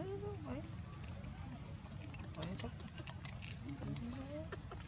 Thank you.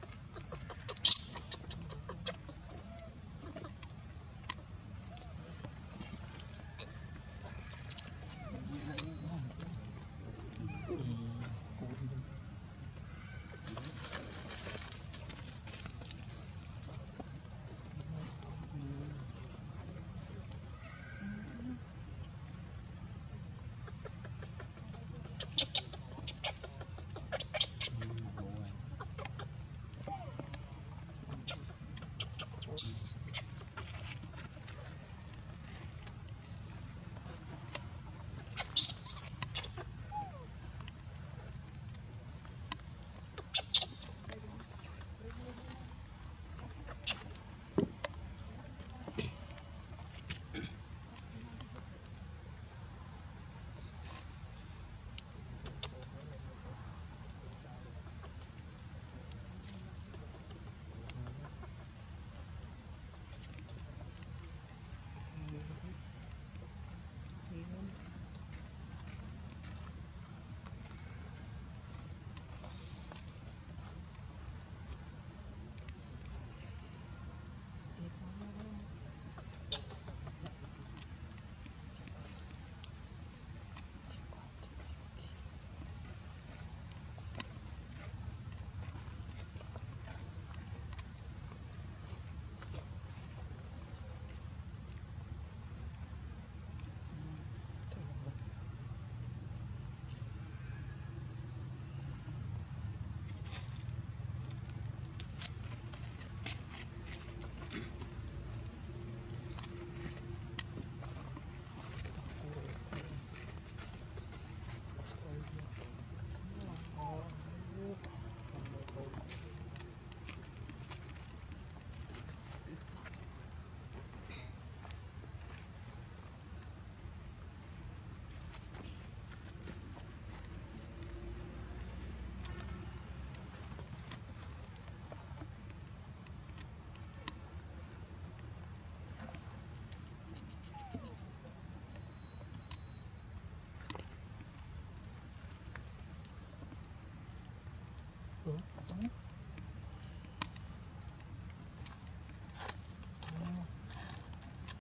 Então,